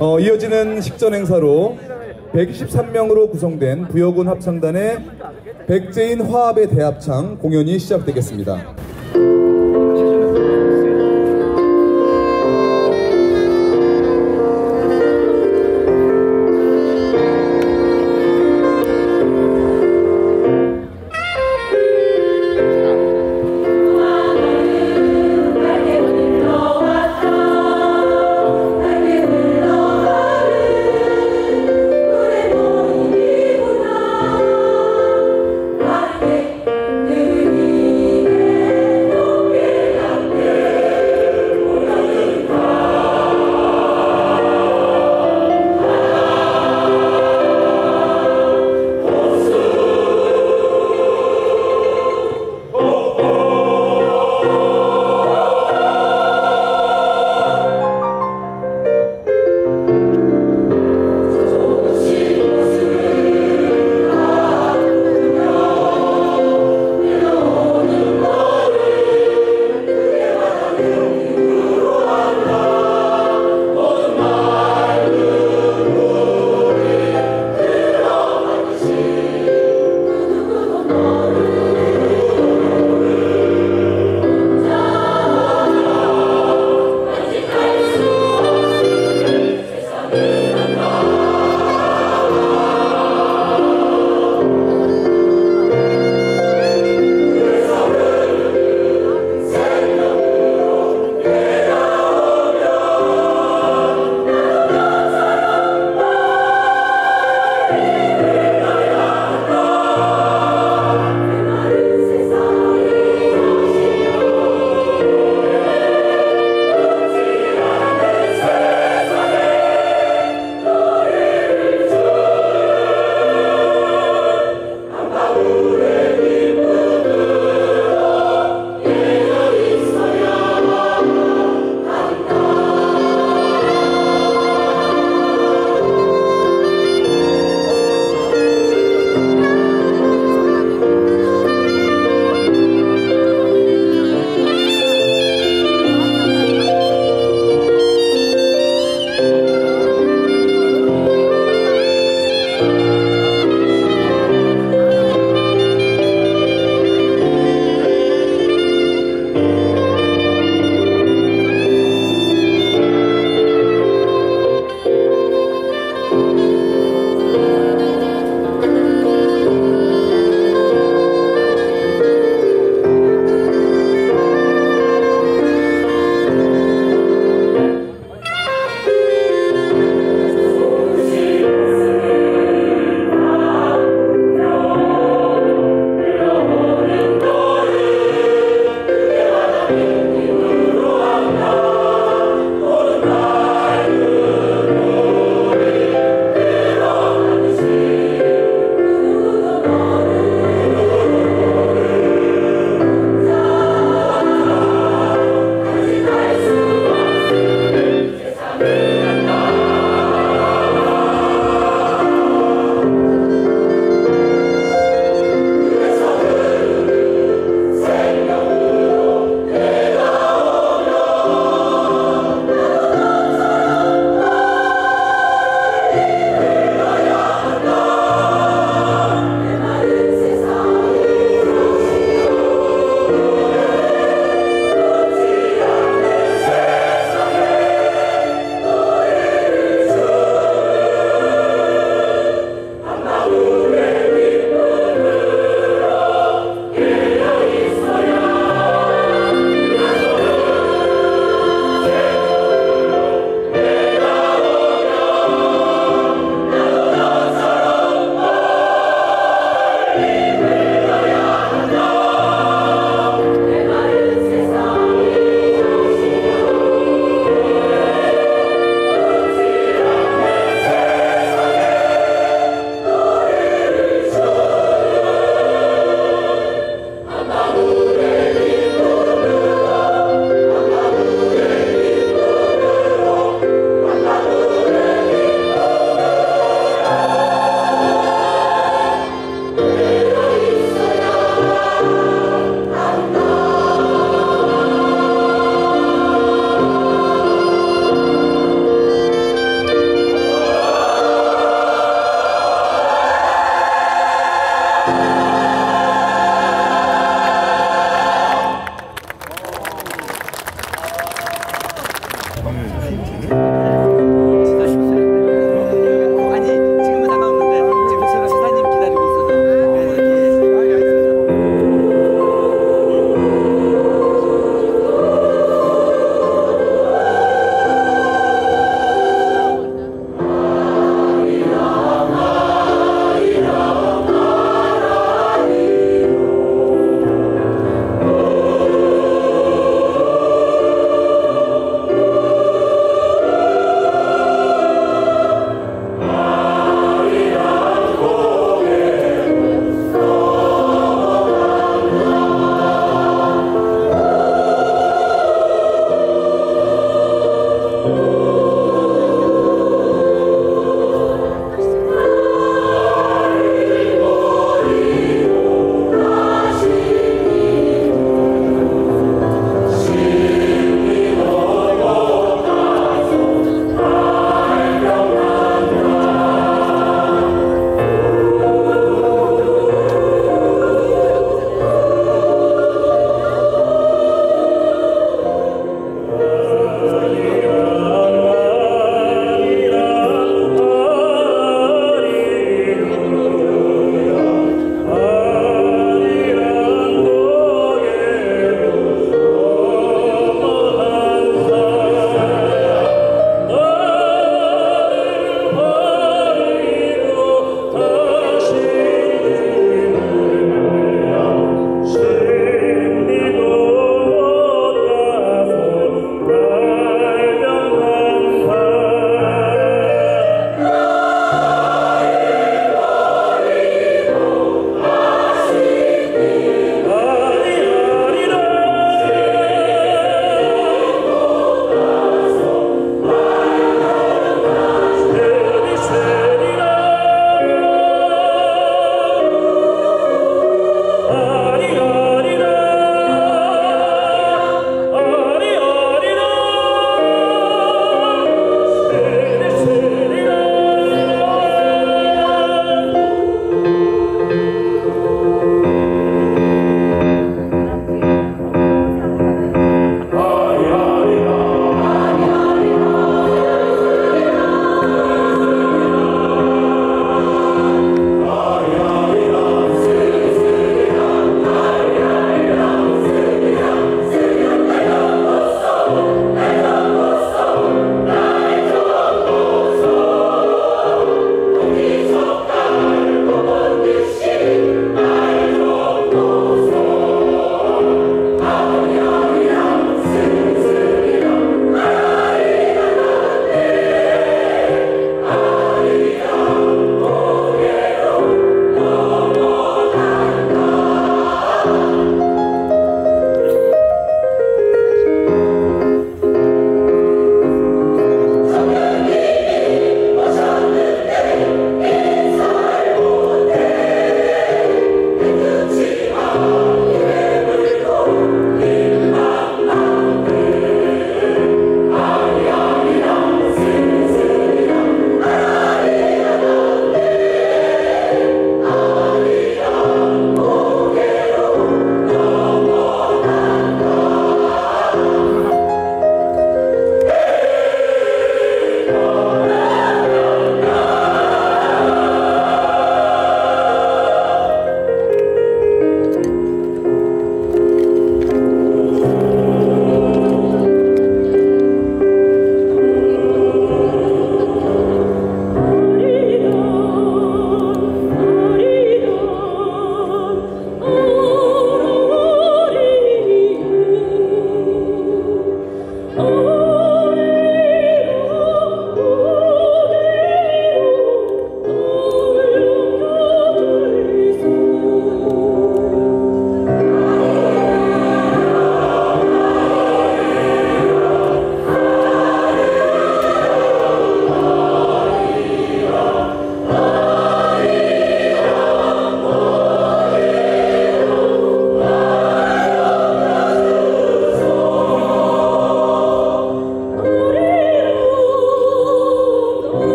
어, 이어지는 식전 행사로 123명으로 구성된 부여군 합창단의 백제인 화합의 대합창 공연이 시작되겠습니다.